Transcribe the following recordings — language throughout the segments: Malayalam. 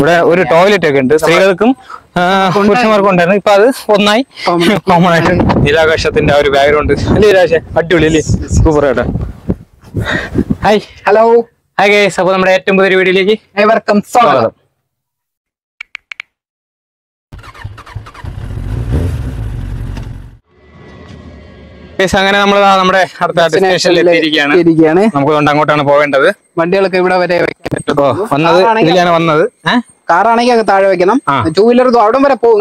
ഇവിടെ ഒരു ടോയ്ലറ്റ് ഒക്കെ ഉണ്ട്. സ്ത്രീകൾക്കും പുരുഷന്മാർക്കും ഉണ്ടായിരുന്നു. ഇപ്പൊ അത് ഒന്നായി. കോമൺ ആയിട്ട്. നീലാകാശത്തിന്റെ ആ ഒരു ബാക്ക്ഗ്രൗണ്ട് അല്ലേ അടിപൊളി അല്ലേ? സൂപ്പർ ആയിട്ട്. ഹായ് ഹലോ ഹായ് ഗേസ് അപ്പൊ നമ്മുടെ ഏറ്റവും പുതിയ വീഡിയോയിലേക്ക് ഏവർക്കും സ്വാഗതം. അങ്ങനെ നമ്മൾ നമ്മുടെ അടുത്ത ഡെസ്റ്റിനേഷനിൽ എത്തിയിരിക്കുകയാണ്. നമുക്ക് കൊണ്ട് അങ്ങോട്ടാണ് പോകേണ്ടത് വണ്ടികളൊക്കെ ഇവിടെ വരെ വന്നത് ഇതിലാണ് വന്നത്. കാറാണെങ്കിൽ അങ്ങ് താഴെ വെക്കണം. ടൂ വീലർ അവിടം വരെ പോകും.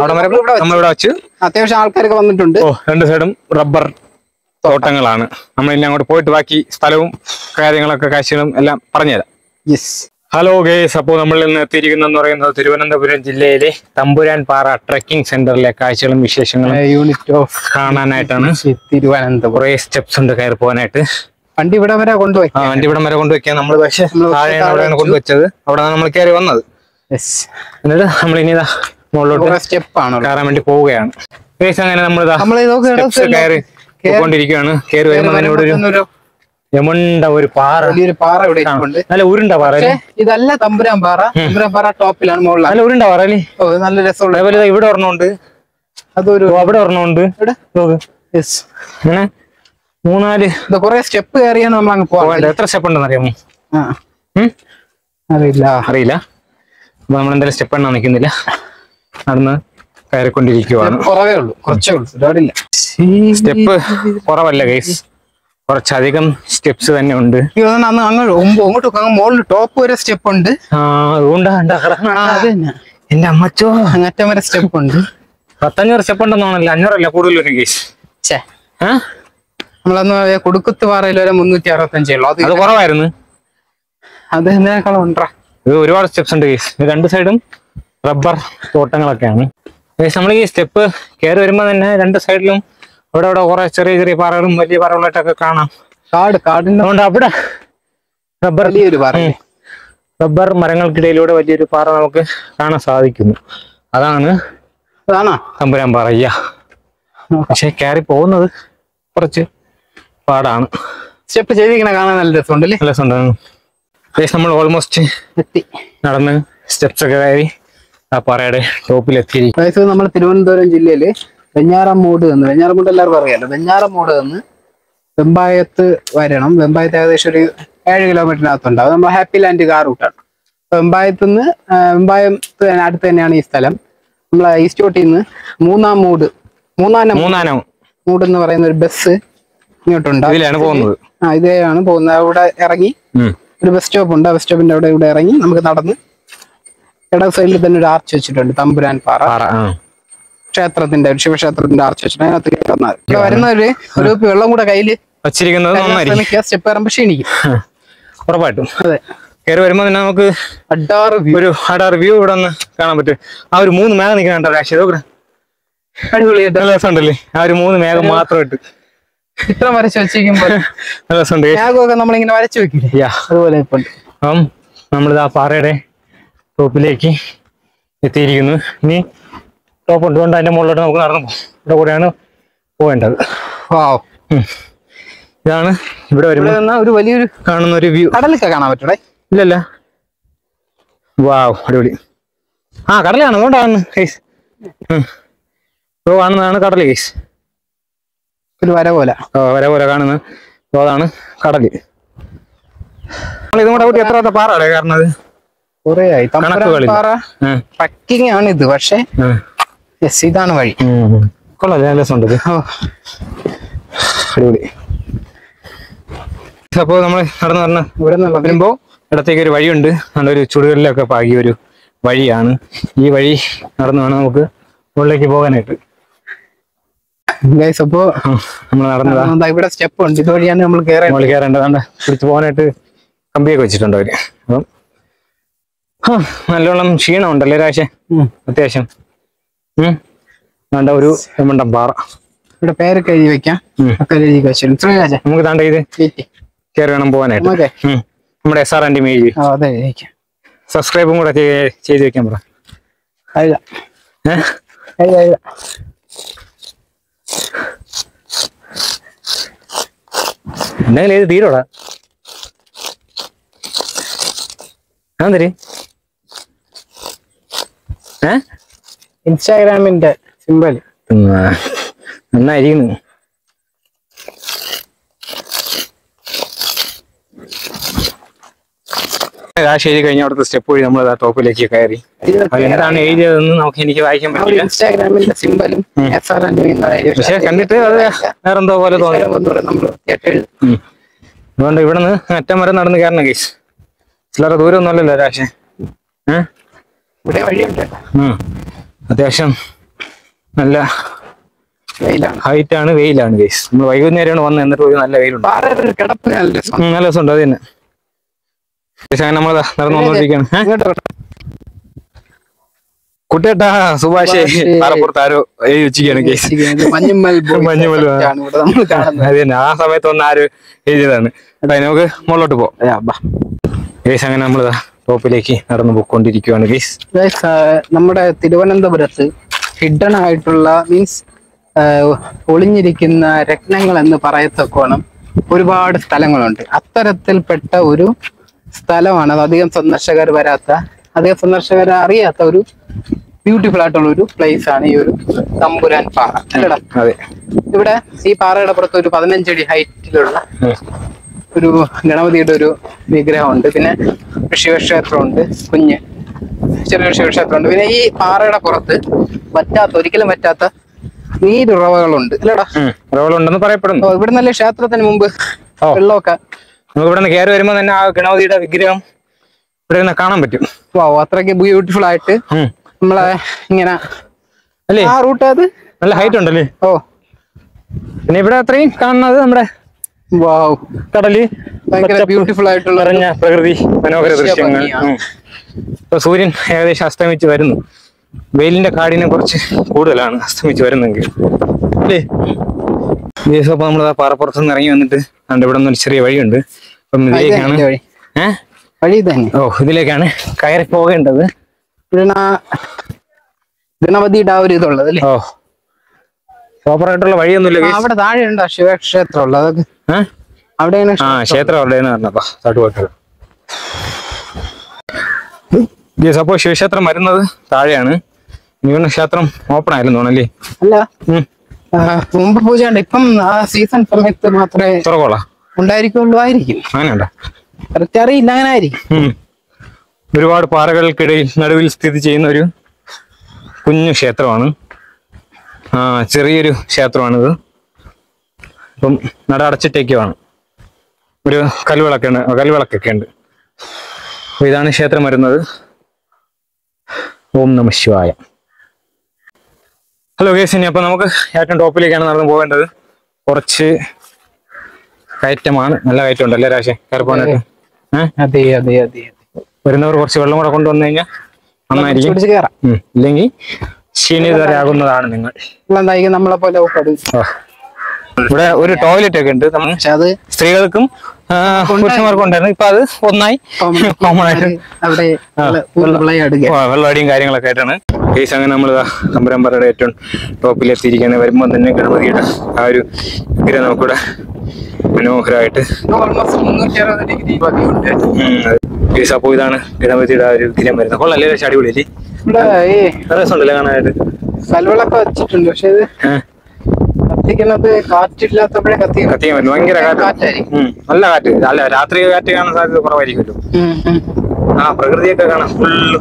നമ്മളിവിടെ വെച്ച്. അത്യാവശ്യം ആൾക്കാരൊക്കെ വന്നിട്ടുണ്ട്. രണ്ട് സൈഡും റബ്ബർ തോട്ടങ്ങളാണ്. നമ്മൾ ഇനി അങ്ങോട്ട് പോയിട്ട് ബാക്കി സ്ഥലവും കാര്യങ്ങളൊക്കെ കാശുകളും എല്ലാം പറഞ്ഞുതരാം. യെസ് ഹലോ ഗേസ് അപ്പോൾ നമ്മൾ ഇന്ന് എത്തിയിരിക്കുന്നതെന്ന് പറയുന്നത് തിരുവനന്തപുരം ജില്ലയിലെ തമ്പുരാൻ പാറ ട്രക്കിംഗ് സെന്ററിലെ കാഴ്ചകളും വിശേഷങ്ങളും യൂണിറ്റ് ഓഫ് കാണാനായിട്ടാണ്. തിരുവനന്തപുരം. കുറെ സ്റ്റെപ്സ് ഉണ്ട് കയറി പോകാനായിട്ട്. വണ്ടി ഇവിടെ വരെ ആ കൊണ്ടുപോയി വണ്ടി ഇവിടം വരെ കൊണ്ടുവയ്ക്കാൻ നമ്മൾ പക്ഷേ താഴെയാണ് അവിടെയാണ് കൊണ്ടുവച്ചത്. അവിടെ നമ്മൾ കയറി വന്നത്. എന്നിട്ട് നമ്മൾ ഇനി മുകളിലോട്ട് സ്റ്റെപ്പ് ആണ് കയറാൻ വേണ്ടി പോവുകയാണ്. അങ്ങനെ നമ്മൾ കയറി പോയിക്കൊണ്ടിരിക്കുകയാണ്. കയറി വരുമ്പോൾ തന്നെ ഇവിടെ ഒരു ഒരു യമുണ്ട ഒരു പാറ വലിയൊരു പാറ ഇവിടെ നല്ല ഉരുണ്ട പാറ ഇതല്ല തമ്പുരാൻ പാറ. തമ്പുരാൻ പാറ ടോപ്പിലാണ് മുകളിൽ നല്ല ഉരുണ്ട പാറ അല്ലേ? ഓ നല്ല രസമുള്ള ഇവിടെ ഒരെണ്ണമുണ്ട് അതൊരു അവിടെ ഒരെണ്ണമുണ്ട് ഇവിടെ അങ്ങനെ മൂന്നാൽ. ഇത് കുറെ സ്റ്റെപ്പ് കയറിയാണ് നമ്മൾ അങ്ങ് പോകേണ്ടത് എത്ര സ്റ്റെപ്പ് ഉണ്ടെന്ന് അറിയാമോ? അറിയില്ല. അറിയില്ല. അപ്പൊ നമ്മൾ എന്തായാലും സ്റ്റെപ്പ് എണ്ണ നിൽക്കുന്നില്ല. നടന്ന് കയറിക്കൊണ്ടിരിക്കുവാണ്. കുറവേ ഉള്ളൂ. കുറച്ചേ ഉള്ളൂ. ഒരുപാടില്ല സ്റ്റെപ്പ് കുറവല്ല ഗൈസ് കുറച്ചധികം സ്റ്റെപ്സ് തന്നെ ഉണ്ട്. അന്ന് അങ്ങോട്ട് അങ്ങ് മുകളിൽ ടോപ്പ് വരെ സ്റ്റെപ്പ് ഉണ്ട്. എന്റെ അമ്മച്ചോ. അങ്ങറ്റം വരെ സ്റ്റെപ്പ് ഉണ്ട്. പത്തഞ്ഞൂറ് സ്റ്റെപ്പ് ഉണ്ടെന്നാണല്ലോ അഞ്ഞൂറല്ല കൂടുതലൊരു ആ? നമ്മളന്ന് കൊടുക്കുത്ത് പാറയിൽ വരെ മുന്നൂറ്റി അറുപത്തഞ്ചേ ഉള്ളൂ അത് കുറവായിരുന്നു. അത് എന്നേക്കാളും ഉണ്ടാ ഇത് ഒരുപാട് സ്റ്റെപ്സ് ഉണ്ട് കേസ് രണ്ട് സൈഡും റബ്ബർ തോട്ടങ്ങളൊക്കെയാണ്. നമ്മൾ ഈ സ്റ്റെപ്പ് കയറി വരുമ്പോൾ തന്നെ രണ്ട് സൈഡിലും അവിടെ അവിടെ കുറെ ചെറിയ ചെറിയ പാറകളും വലിയ പാറകളായിട്ടൊക്കെ കാണാം. കാട് കാടിന്റെ അതുകൊണ്ട് അവിടെ റബ്ബർ വലിയൊരു പാറ റബ്ബർ മരങ്ങൾക്കിടയിലൂടെ വലിയൊരു പാറ നമുക്ക് കാണാൻ സാധിക്കുന്നു. അതാണ് അതാണ്? തമ്പുരാൻ പാറയ്യ പക്ഷെ കയറി പോകുന്നത് കുറച്ച് പാടാണ്. സ്റ്റെപ്പ് ചെയ്തിരിക്കണ കാണാൻ നല്ല രസമുണ്ട് അല്ലേ നല്ല രസമുണ്ടാണ് ഗൈസ് നമ്മൾ ഓൾമോസ്റ്റ് എത്തി. നടന്ന് സ്റ്റെപ്സ് ഒക്കെ കയറി ആ പാറയുടെ എത്തിയിരിക്കും അതായത് നമ്മൾ തിരുവനന്തപുരം ജില്ലയിൽ വെഞ്ഞാറമ്മൂട് നിന്ന് വെഞ്ഞാറമൂട് എല്ലാവർക്കും അറിയാലോ. വെഞ്ഞാറമൂട് നിന്ന് വെമ്പായത്ത് വരണം. വെമ്പായത്ത് ഏകദേശം ഒരു ഏഴ് കിലോമീറ്ററിനകത്തുണ്ട് അത് നമ്മൾ ഹാപ്പി ലാൻഡ് കാർ റൂട്ടാണ് വെമ്പായത്ത് നിന്ന് വെമ്പായത്ത് അടുത്ത് തന്നെയാണ് ഈ സ്ഥലം. നമ്മൾ ഈസ്റ്റ് നിന്ന് മൂന്നാം മൂട് മൂന്നാം മൂന്നാനം. മൂട് എന്ന് പറയുന്ന ഒരു ബസ് ഇങ്ങോട്ടുണ്ട്. ഇതിലാണ് പോകുന്നത്. ആ ഇതേയാണ് പോകുന്നത്. അവിടെ ഇറങ്ങി ഒരു ബസ് സ്റ്റോപ്പ് ഉണ്ട് ആ ബസ് സ്റ്റോപ്പിന്റെ അവിടെ ഇവിടെ ഇറങ്ങി നമുക്ക് നടന്ന് ഇട സൈഡിൽ തന്നെ ഒരു ആർച്ച് വെച്ചിട്ടുണ്ട്. തമ്പുരാൻ പാറ. ക്ഷേത്രത്തിന്റെ ശിവക്ഷേത്രത്തിന്റെ ആർച്ച് വെച്ചിട്ടുണ്ട് അതിനകത്ത് കയറി വന്നാൽ ഇവിടെ വരുന്നവര് ഒരു വെള്ളം കൂടെ കയ്യിൽ സ്റ്റെപ്പ് കയറുമ്പോൾ ക്ഷീണിക്കും. ഉറപ്പായിട്ടും. അതെ. കയറി വരുമ്പോൾ തന്നെ നമുക്ക് അഡാറ് ഒരു അടാർ വ്യൂ ഇവിടെ ഒന്ന് കാണാൻ പറ്റും. ആ ഒരു മൂന്ന് മേഘം നിൽക്കണ രാശി അടിപൊളി അടിപൊളിയായിട്ട് രസമുണ്ടല്ലേ? ആ ഒരു മൂന്ന് മേഘം മാത്രമായിട്ട്. ചിത്രം വരച്ചു വെച്ചിരിക്കുമ്പോൾ നല്ല രസമുണ്ട്. നമ്മളിങ്ങനെ വരച്ചു വെക്കില്ലേ? അതുപോലെ ഇപ്പൊ. ഉണ്ട്. അപ്പം നമ്മളിത് ആ പാറയുടെ ടോപ്പിലേക്ക് എത്തിയിരിക്കുന്നു. ഇനി ടോപ്പ് ഇട്ടുകൊണ്ട് അതിന്റെ മുകളിലോട്ട് നമുക്ക് നടന്നു പോകും. ഇവിടെ കൂടെയാണ് വാവ് ഉം. ഇതാണ് ഇവിടെ വരുമ്പോൾ ഒരു വലിയൊരു കാണുന്ന ഒരു വ്യൂ കടലൊക്കെ കാണാൻ പറ്റൂടെ? ഇല്ലല്ല. വാവ് അടിപൊളി. ആ കടലാണ്. അതുകൊണ്ടാണ് കേസ് ഇപ്പോൾ കാണുന്നതാണ് കടൽ കേസ് ഒരു വര പോലെ. വര പോലെ കാണുന്നത്. അപ്പോൾ അതാണ് കടൽ. നമ്മൾ ഇതും കൂടെ കൂട്ടി പാറയുടെ കാരണം അത് പാറ. ട്രക്കിംഗ് ആണ് ഇത് പക്ഷെ. യെസ് ഇതാണ് വഴി. കൊള്ളാം നല്ല രസമുണ്ട് അടിപൊളി. അപ്പോൾ നമ്മൾ നടന്ന് പറഞ്ഞ ഇവിടെ നിന്ന് വരുമ്പോൾ ഇടത്തേക്ക് ഒരു വഴിയുണ്ട്. നല്ലൊരു ചുടുകളിലൊക്കെ പാകിയ ഒരു വഴിയാണ്. ഈ വഴി നടന്നു വേണം നമുക്ക് ഉള്ളിലേക്ക് പോകാനായിട്ട്. ഗൈസ് അപ്പോ നമ്മൾ നടന്നതാ. ഇവിടെ സ്റ്റെപ്പ് ഉണ്ട്. ഇതുവഴിയാണ് നമ്മൾ കയറേണ്ടത് നമ്മൾ കയറേണ്ടതാണ്ട് പിടിച്ചു പോകാനായിട്ട് കമ്പിയൊക്കെ വെച്ചിട്ടുണ്ട് അവർ. അപ്പം നല്ലോണം ക്ഷീണം ഉണ്ടല്ലേ ഉം. അത്യാവശ്യം. വേണ്ട ഒരു എമ്മണ്ടം പാറ. ഇവിടെ പേരൊക്കെ എഴുതി വെക്കാം. ഒക്കെ എഴുതി വെച്ചിട്ടുണ്ട്. നമുക്ക് താണ്ട ഇത് കയറി വേണം പോകാനായിട്ട്. നമ്മുടെ എസ് ആർ ആൻഡ് എഴുതി സബ്സ്ക്രൈബും കൂടെ ചെയ്ത് വെക്കാൻ പറ. ഏഹ് എഴുതാം എഴുതാം എന്തെങ്കിലും ഏത് തീരോടാ ഞാൻ തരി ഇൻസ്റ്റാഗ്രാമിന്റെ സിമ്പൽ നന്നായിരിക്കുന്നു. കാശ് എഴുതി കഴിഞ്ഞ അവിടുത്തെ സ്റ്റെപ്പ് വഴി നമ്മൾ ടോപ്പിലേക്ക് കയറി. എന്താണ് എഴുതിയതെന്ന് നമുക്ക് എനിക്ക് വായിക്കാൻ പറ്റില്ല. ഇൻസ്റ്റാഗ്രാമിന്റെ സിമ്പലും പക്ഷെ കണ്ടിട്ട് അത് വേറെന്തോ പോലെ തോന്നി. അതുകൊണ്ട് ഇവിടെ നിന്ന് അറ്റം വരെ നടന്ന് കയറണം കേസ് ചിലരുടെ ദൂരം ഒന്നും അല്ലല്ലോ രാശേ. അത്യാവശ്യം നല്ല ഹൈറ്റ് ആണ് വെയിലാണ് കേസ് നമ്മൾ വൈകുന്നേരമാണ് വന്ന് എന്നിട്ട് ഒരു നല്ല വെയിലുണ്ട്. നല്ല രസമുണ്ട് അത് തന്നെ. നമ്മൾ നടന്നു വന്നോണ്ടിരിക്കുകയാണ്. കുട്ടിയേട്ടാ സുഭാഷേ. പാറപ്പുറത്ത് ആരോ എഴുതി വെച്ചിരിക്കുകയാണ് കേസ്. കാണുന്നത്. അത് തന്നെ. ആ സമയത്ത് ഒന്ന് ആര് എഴുതിയതാണ്. നമുക്ക് മുകളിലോട്ട് പോവാം. കേസ് അങ്ങനെ നമ്മൾ ടോപ്പിലേക്ക് നടന്നു പോയിക്കൊണ്ടിരിക്കുകയാണ് കേസ്. നമ്മുടെ തിരുവനന്തപുരത്ത് ഹിഡൻ ആയിട്ടുള്ള മീൻസ് ഒളിഞ്ഞിരിക്കുന്ന രത്നങ്ങൾ എന്ന് പറയത്തക്കോണം ഒരുപാട് സ്ഥലങ്ങളുണ്ട്. അത്തരത്തിൽപ്പെട്ട ഒരു സ്ഥലമാണ്. അത് അധികം സന്ദർശകർ വരാത്ത അധികം സന്ദർശകർ അറിയാത്ത ഒരു ബ്യൂട്ടിഫുൾ ആയിട്ടുള്ള ഒരു പ്ലേസ് ആണ് ഈ ഒരു തമ്പുരാൻ പാറ. അല്ലടാ? അതെ. ഇവിടെ ഈ പാറയുടെ പുറത്ത് ഒരു പതിനഞ്ചടി ഹൈറ്റിലുള്ള ഒരു ഗണപതിയുടെ ഒരു വിഗ്രഹമുണ്ട്. പിന്നെ ഋഷിവക്ഷേത്രം ശിവക്ഷേത്രമുണ്ട് കുഞ്ഞ് ചെറിയൊരു ശിവക്ഷേത്രമുണ്ട് പിന്നെ ഈ പാറയുടെ പുറത്ത് പറ്റാത്ത ഒരിക്കലും പറ്റാത്ത നീരുറവകളുണ്ട്. അല്ലടാ? ഉറവകളുണ്ടെന്ന് പറയപ്പെടുന്നു. ഓ, ഇവിടെ നല്ല ക്ഷേത്രത്തിന് മുമ്പ്. വെള്ളമൊക്കെ നമുക്ക് ഇവിടെ നിന്ന് കയറി വരുമ്പോ തന്നെ ആ ഗണപതിയുടെ വിഗ്രഹം ഇവിടെ നിന്ന് കാണാൻ പറ്റും. വാ അത്രയ്ക്ക് ബ്യൂട്ടിഫുൾ ആയിട്ട് നമ്മളെ ഇങ്ങനെ അല്ലേ? ആ റൂട്ട് അത്? നല്ല ഹൈറ്റ് ഉണ്ടല്ലേ? ഓ. പിന്നെ ഇവിടെ അത്രയും കാണുന്നത് നമ്മുടെ വാവ് കടൽ. ഭയങ്കര ബ്യൂട്ടിഫുൾ ആയിട്ടുള്ള നിറഞ്ഞ പ്രകൃതി മനോഹര ദൃശ്യങ്ങൾ. ഇപ്പൊ സൂര്യൻ ഏകദേശം അസ്തമിച്ച് വരുന്നു. വെയിലിന്റെ കാടിനെ കുറച്ച് കൂടുതലാണ് അസ്തമിച്ച് വരുന്നെങ്കിൽ. അല്ലേ? ദിവസം അപ്പൊ നമ്മൾ പാറപ്പുറത്ത് നിന്ന് ഇറങ്ങി വന്നിട്ട് അതുകൊണ്ട് ഇവിടെ നിന്ന് ചെറിയ വഴിയുണ്ട്. അപ്പം ഇതിലേക്കാണ്. വഴി. ഏഹ് വഴി തന്നെ. ഓ ഇതിലേക്കാണ് കയറി പോകേണ്ടത്. ഗണപതി ആ ഗണപതിയുടെ ആ ഒരു ഇതുള്ളത് അല്ലേ? ഓ. പ്രോപ്പർ ആയിട്ടുള്ള വഴിയൊന്നുമില്ല അവിടെ താഴെ ഉണ്ട് ശിവക്ഷേത്രം ഉള്ളത് അതൊക്കെ അവിടെയാണ് ആ ക്ഷേത്രം. അവിടെയാണ് പറഞ്ഞപ്പാ അപ്പോ ശിവക്ഷേത്രം വരുന്നത് താഴെയാണ്. ഇങ്ങനെ ക്ഷേത്രം ഓപ്പൺ ആയിരുന്നു അല്ലേ? അല്ല. മുമ്പ് പൂജ ഉണ്ട്. ഇപ്പം ആ സീസൺ സമയത്ത് മാത്രമേ ഉണ്ടായിരിക്കുള്ളൂ ആയിരിക്കും. അങ്ങനെയുണ്ടോ? കറക്റ്റ് അറിയില്ല അങ്ങനെ ആയിരിക്കും. ഒരുപാട് പാറകൾക്കിടയിൽ നടുവിൽ സ്ഥിതി ചെയ്യുന്ന ഒരു കുഞ്ഞു ക്ഷേത്രമാണ്. ആ ചെറിയൊരു ക്ഷേത്രമാണിത്. ഇപ്പം നട അടച്ചിട്ടേക്കുവാണ്. ഒരു കൽവിളക്ക് കൽവിളക്കൊക്കെ ഉണ്ട്. അപ്പൊ ഇതാണ് ക്ഷേത്രം വരുന്നത്. ഓം നമ ശിവായ. ഹലോ കേസ് ഇനി അപ്പോൾ നമുക്ക് ഏറ്റവും ടോപ്പിലേക്കാണ് നടന്നു പോകേണ്ടത്. കുറച്ച് കയറ്റമാണ് നല്ല കയറ്റം ഉണ്ട് അല്ലേ കയറിപ്പോകാനായിട്ട് ഏഹ് അതെ. അതെ അതെ വരുന്നവർ കുറച്ച് വെള്ളം കൂടെ കൊണ്ടുവന്നു കഴിഞ്ഞാൽ നന്നായിരിക്കും. കയറാം. ഇല്ലെങ്കിൽ ക്ഷീണിതരാകുന്നതാണ് നിങ്ങൾ. നമ്മളെ പോലെ ഇവിടെ ഒരു ടോയ്ലറ്റ് ഒക്കെ ഉണ്ട്. നമ്മൾ അത് സ്ത്രീകൾക്കും ആ, പുരുഷന്മാർക്കും ഉണ്ടായിരുന്നു. ഇപ്പൊ അത് ഒന്നായി. കോമൺ ആയിട്ട് അവിടെ ആ, വിളയാടുക ആ, വെള്ളമടിയും കാര്യങ്ങളൊക്കെ ആയിട്ടാണ്. കേസ് അങ്ങനെ നമ്മൾ തമ്പരമ്പറയുടെ ഏറ്റവും ടോപ്പിൽ എത്തിയിരിക്കുന്നത് വരുമ്പോൾ തന്നെ ഗണപതിയുടെ ആ ഒരു ഇതിനെ നമുക്കിവിടെ മനോഹരമായിട്ട് കേസ് അപ്പോൾ ഇതാണ് ഗണപതിയുടെ ആ ഒരു ദിനം വരുന്നത്. കൊള്ളല്ലേ അടിപൊളിയല്ലേ? നല്ല രസമുണ്ടല്ലേ കാണാനായിട്ട്? വെച്ചിട്ടുണ്ട്. പക്ഷെ ഇത് കത്തിക്കുന്നത് കാറ്റില്ലാത്തപ്പോഴേ കത്തി കത്തിക്കാൻ പറ്റും ഭയങ്കര കാറ്റ്. നല്ല കാറ്റ്. അല്ല രാത്രി കാറ്റ് കാണാൻ സാധ്യത കുറവായിരിക്കുമല്ലോ. ആ പ്രകൃതിയൊക്കെ കാണാം. ഫുള്ള്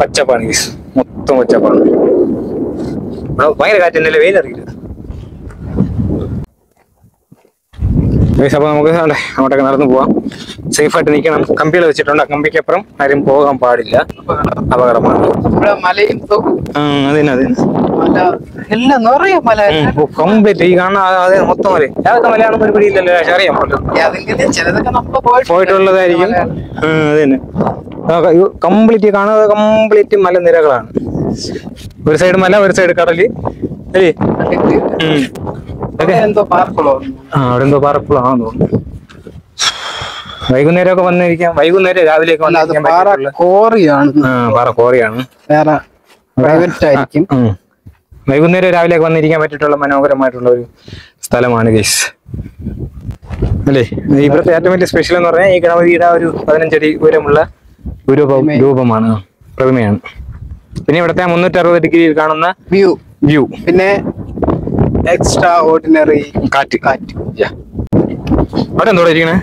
പച്ചപ്പാണ് മൊത്തം പച്ചപ്പാണ്. ഭയങ്കര കാറ്റ് എന്നല്ലേ വെയിലറിയില്ല. ഗൈസ് അപ്പോൾ നമുക്ക് അവിടെ അങ്ങോട്ടൊക്കെ നടന്നു പോവാം. സേഫ് ആയിട്ട് നിൽക്കണം. കമ്പികൾ വെച്ചിട്ടുണ്ട്. ആ കമ്പിക്ക് അപ്പുറം ആരും പോകാൻ പാടില്ല. അപകടമാണ്. ഇവിടെ മലയും തൊ- ആ അതന്നെ അതന്നെ മല എല്ലാം നിറയെ മല. കംപ്ലീറ്റ് ഈ ആ- അതെ മൊത്തം മല. ഏതൊക്കെ മലയാണെന്ന് ഒരു പിടിയില്ലല്ലോ അറിയാം പോയിട്ടുള്ളതായിരിക്കും. അത് തന്നെ. കംപ്ലീറ്റ് കാണുന്നത് കംപ്ലീറ്റ് മലനിരകളാണ്. ഒരു സൈഡ് മല ഒരു സൈഡ് കടൽ. അല്ലേ? എന്തോ അവിടെ എന്തോ പാറക്കുളമാണെന്ന് തോന്നുന്നു. വൈകുന്നേരം ഒക്കെ വന്നിരിക്കാം. വൈകുന്നേരം അത് വന്നിരിക്കാൻ പാറ കോറിയാണ്. ആ പാറ കോറിയാണ്. വേറെ പ്രൈവറ്റ് ആയിരിക്കും. വൈകുന്നേരം രാവിലെ വന്നിരിക്കാൻ പറ്റിയിട്ടുള്ള മനോഹരമായിട്ടുള്ള ഒരു സ്ഥലമാണ് ഗൈസ്. അല്ലേ? ഇവിടുത്തെ ഏറ്റവും വലിയ സ്പെഷ്യൽ എന്ന് പറഞ്ഞാൽ ഈ ഗണപതിയുടെ ഒരു പതിനഞ്ചടി ഉയരമുള്ള രൂപം രൂപമാണ്. പ്രതിമയാണ് പിന്നെ ഇവിടുത്തെ മുന്നൂറ്റി അറുപത് ഡിഗ്രിയിൽ കാണുന്ന വ്യൂ. വ്യൂ. പിന്നെ എക്സ്ട്രാ ഓർഡിനറി കാറ്റ്. കാറ്റ്. അവിടെ എന്തോടെ ഇരിക്കണേ?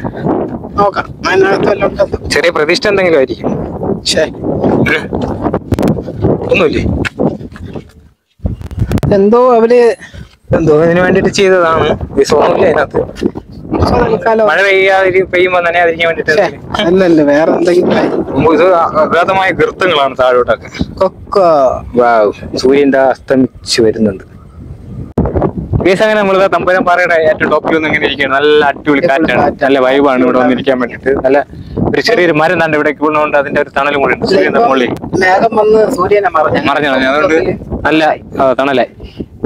നോക്കാം. അതിനകത്ത് ചെറിയ പ്രതിഷ്ഠ എന്തെങ്കിലും ആയിരിക്കും. ശ്ശേ. ഒന്നുമില്ലേ? എന്തോ അവർ എന്തോ അതിന് വേണ്ടിട്ട് ചെയ്തതാണ്. ഒന്നുമില്ല അതിനകത്ത്. ഇപ്പൊ തൽക്കാലം മഴ പെയ്യാതിരി പെയ്യുമ്പോ നനയാതിരിക്കാൻ വേണ്ടിട്ട് ശ്ശേ, അല്ലല്ല വേറെ എന്തെങ്കിലും. ഇത് അഗാധമായ ഗർത്തങ്ങളാണ് താഴോട്ടൊക്കെ. കൊക്കോ. സൂര്യന്റെ അസ്തമിച്ച് വരുന്നുണ്ട്. കേസ് അങ്ങനെ നമ്മൾ തമ്പരം പാറയുടെ ഏറ്റവും ടോപ്പിൽ നിന്ന് ഇങ്ങനെ ഇരിക്കുകയാണ്. നല്ല അടിപൊളി കാറ്റാണ് നല്ല വൈബാണ് ഇവിടെ വന്നിരിക്കാൻ വേണ്ടിട്ട് നല്ല ഒരു ചെറിയൊരു മരം തന്നെ ഇവിടെ വീണുകൊണ്ട് അതിന്റെ ഒരു തണലും കൂടി ഉണ്ട്. സൂര്യന്റെ മുകളിൽ. മറഞ്ഞു. അതുകൊണ്ട് നല്ല തണലായി.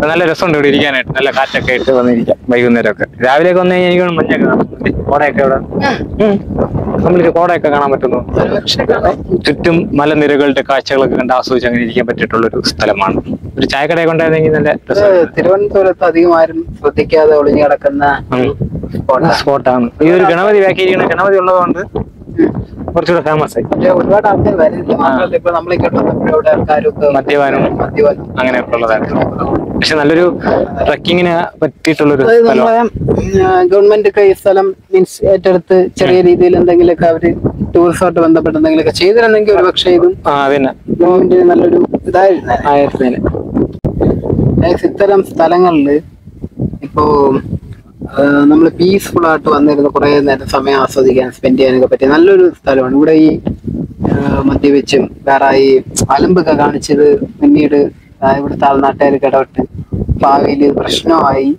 നല്ല രസമുണ്ട് ഇവിടെ ഇരിക്കാനായിട്ട്. നല്ല കാറ്റൊക്കെ ആയിട്ട് വന്നിരിക്കാം വൈകുന്നേരം ഒക്കെ രാവിലെയൊക്കെ വന്നു കഴിഞ്ഞാൽ എനിക്ക് മഞ്ഞൊക്കെ കാണാം. കോടയൊക്കെ ഇവിടെ നമ്മളിത് കോടയൊക്കെ കാണാൻ പറ്റുന്നു. ചുറ്റും മലനിരകളുടെ കാഴ്ചകളൊക്കെ കണ്ട് ആസ്വദിച്ച് അങ്ങനെ ഇരിക്കാൻ പറ്റിയിട്ടുള്ള ഒരു സ്ഥലമാണ്. ഒരു ചായക്കടയൊക്കെ ഉണ്ടായിരുന്നെങ്കിൽ നല്ല തിരുവനന്തപുരത്ത് അധികം ആരും ശ്രദ്ധിക്കാതെ ഒളിഞ്ഞു കിടക്കുന്ന സ്പോട്ടാ. സ്പോട്ടാണ്. ഈ ഒരു ഗണപതി വ്യാഖ്യാനിക്കുന്ന ഗണപതി ഉള്ളതുകൊണ്ട് കുറച്ചുകൂടെ ഫേമസ് ആയി. ഒരുപാട് ആൾക്കാർ ഇപ്പൊ ആൾക്കാരൊക്കെ മദ്യപാനം മദ്യപാനം. അങ്ങനെയൊക്കെ പക്ഷെ നല്ലൊരു ട്രക്കിങ്ങിന് പറ്റിയിട്ടുള്ളൊരു ഗവൺമെന്റ് ഒക്കെ ഈ സ്ഥലം മീൻസ് ഏറ്റെടുത്ത് ചെറിയ രീതിയിൽ എന്തെങ്കിലുമൊക്കെ അവർ ടൂറിസമായിട്ട് ബന്ധപ്പെട്ട് എന്തെങ്കിലുമൊക്കെ ചെയ്തിരുന്നെങ്കിൽ ഒരു പക്ഷേ ഇതും ഗവൺമെന്റിന് നല്ലൊരു ഇതായിരുന്നു. ഇത്തരം സ്ഥലങ്ങളിൽ ഇപ്പോ നമ്മൾ പീസ്ഫുൾ ആയിട്ട് വന്നിരുന്ന് കുറെ നേരം സമയം ആസ്വദിക്കാൻ സ്പെൻഡ് ചെയ്യാനൊക്കെ പറ്റിയ നല്ലൊരു സ്ഥലമാണ്. ഇവിടെ ഈ മദ്യവെച്ചും വേറെ ഈ അലമ്പൊക്കെ കാണിച്ചത് പിന്നീട് ഇവിടുത്തെ ആൾനാട്ടുകാർക്ക് ഇടപെട്ട് ഭാവിയിൽ പ്രശ്നമായി.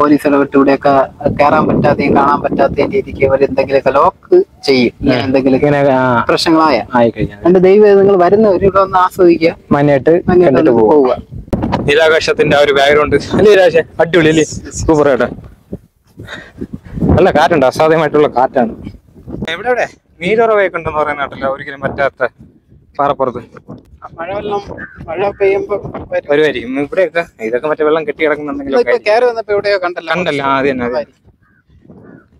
പോലീസ് ഇടപെട്ട് ഇവിടെയൊക്കെ കയറാൻ പറ്റാതെയും കാണാൻ പറ്റാത്തയും രീതിക്ക് അവർ എന്തെങ്കിലുമൊക്കെ ലോക്ക് ചെയ്യും. എന്തെങ്കിലും പ്രശ്നങ്ങളായ. എന്റെ ദൈവങ്ങൾ ദൈവം നിങ്ങൾ വരുന്നവർ ഇവിടെ ഒന്ന് ആസ്വദിക്കുക. മഞ്ഞായിട്ട് പോവുക. നീലാകാശത്തിന്റെ ആ ഒരു ബാക്ക്ഗ്രൗണ്ട് അല്ലേ അടിപൊളി അല്ലേ? സൂപ്പർ ആയിട്ട് നല്ല കാറ്റുണ്ട്. അസാധ്യമായിട്ടുള്ള കാറ്റാണ്. എവിടെ എവിടെ നീരുറവയൊക്കെ ഉണ്ടെന്ന് പറയുന്ന ഒരിക്കലും പറ്റാത്ത പാറപ്പുറത്ത്. മഴവെള്ളം മഴ പെയ്യുമ്പോ വരും. വരുമായിരിക്കും. ഇവിടെയൊക്കെ ഇതൊക്കെ മറ്റേ വെള്ളം കെട്ടി കിടക്കുന്നുണ്ടെങ്കിൽ കണ്ടല്ലോ. തന്നെ.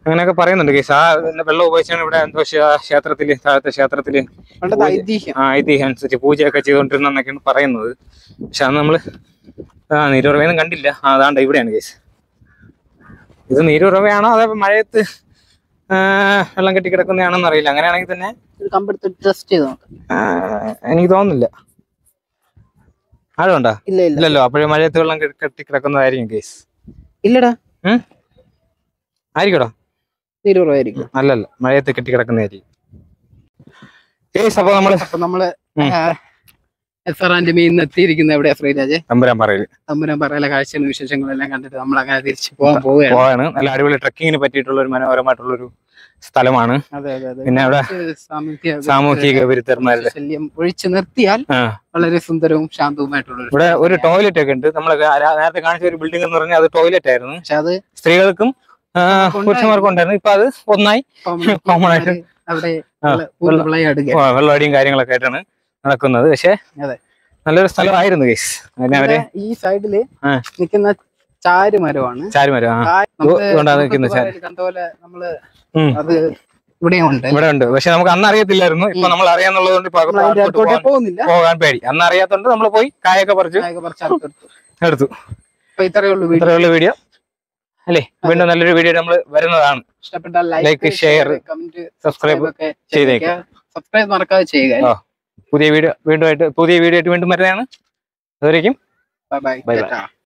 അങ്ങനെയൊക്കെ പറയുന്നുണ്ട് കേസ്. ആ വെള്ളം ഉപയോഗിച്ചാണ് ഇവിടെ എന്തോ ക്ഷേ- ക്ഷേത്രത്തിൽ താഴത്തെ ക്ഷേത്രത്തിൽ ഐതിഹ്യം. ആ ഐതിഹ്യം അനുസരിച്ച് പൂജയൊക്കെ ചെയ്തുകൊണ്ടിരുന്നെന്നൊക്കെയാണ് പറയുന്നത്. പക്ഷെ അന്ന് നമ്മൾ ആ കണ്ടില്ല. ആ അതാണ്ട് ഇവിടെയാണ് കേസ്. ഇത് നീരുറവയാണോ അതോ മഴയത്ത് വെള്ളം കെട്ടി കിടക്കുന്നതാണോ അറിയില്ല. അങ്ങനെയാണെങ്കിൽ തന്നെ എനിക്ക് തോന്നുന്നില്ല. ആഴമുണ്ടോ ഇല്ല ഇല്ല. ഇല്ലല്ലോ അപ്പോഴേ മഴയത്ത് വെള്ളം കെട്ടി കിടക്കുന്നതായിരിക്കും കേസ്. ഇല്ലടാ. ആയിരിക്കടോ തീരുമായിരിക്കും അല്ലല്ല മഴയത്ത് കെട്ടി കിടക്കുന്നതായിരിക്കും. കേസ് അപ്പൊ നമ്മൾ നമ്മൾ ഉം. മീൻ എത്തിയിരിക്കുന്നത് എവിടെയാ ശ്രീരാജ്? തമ്പുരാൻ പറയൽ. തമ്പുരാൻ കാഴ്ചകളും വിശേഷങ്ങളും എല്ലാം കണ്ടിട്ട് നമ്മൾ അങ്ങനെ തിരിച്ചു പോകാൻ പോവുകയാണ്. നല്ല അടിപൊളി ട്രക്കിങ്ങിന് പറ്റിയിട്ടുള്ള ഒരു മനോഹരമായിട്ടുള്ള ഒരു സ്ഥലമാണ്. അതെ അതെ അതെ. പിന്നെ അവിടെ സാമൂഹിക വിരുദ്ധന്മാരുടെ ശല്യം ഒഴിച്ചു നിർത്തിയാൽ വളരെ സുന്ദരവും ശാന്തവുമായിട്ടുള്ള ഇവിടെ ഒരു ടോയ്ലറ്റ് ഒക്കെ ഉണ്ട് നമ്മൾ നേരത്തെ കാണിച്ച ഒരു ബിൽഡിംഗ് എന്ന് പറഞ്ഞാൽ അത് ടോയ്ലറ്റ് ആയിരുന്നു പക്ഷെ അത് സ്ത്രീകൾക്കും പുരുഷന്മാർക്കും ഉണ്ടായിരുന്നു. ഇപ്പൊ അത് ഒന്നായി. കോമൺ ആയിട്ട്. അവിടെ വെള്ളം അടിയും കാര്യങ്ങളൊക്കെ ആയിട്ടാണ്. നടക്കുന്നത്. പക്ഷേ അതെ. നല്ലൊരു സ്ഥലമായിരുന്നു അവർ ഈ സൈഡിൽ. നിൽക്കുന്ന ചാരുമരമാണ് ഇവിടെ ഉണ്ട്. പക്ഷെ നമുക്ക് അന്ന് അറിയത്തില്ലായിരുന്നു. ഇപ്പൊ നമ്മൾ അറിയാന്നുള്ളത് കൊണ്ട് ഇപ്പൊ നമ്മൾ അതിന്റെ അകത്തോട്ട് അടുത്തോട്ടേ പോകാൻ- പേടി. അന്ന് അറിയാത്തോണ്ട് നമ്മൾ പോയി കായൊക്കെ പറിച്ചു. എടുത്തു. ഇത്രയേ ഉള്ളൂ വീഡിയോ ഇത്രയുള്ള വീഡിയോ അല്ലേ? വീണ്ടും നല്ലൊരു വീഡിയോ നമ്മൾ വരുന്നതാണ്. ഇഷ്ടപ്പെട്ടാൽ ലൈക്ക് ഷെയർ കമന്റ് സബ്സ്ക്രൈബ് ഒക്കെ ചെയ്തേക്കാം. സബ്സ്ക്രൈബ് മറക്കാതെ ചെയ്യുക. പുതിയ വീഡിയോ വീണ്ടും ആയിട്ട് പുതിയ വീഡിയോ ആയിട്ട് വീണ്ടും വരുന്നതാണ് അതുവരേക്കും ബൈ ബൈ.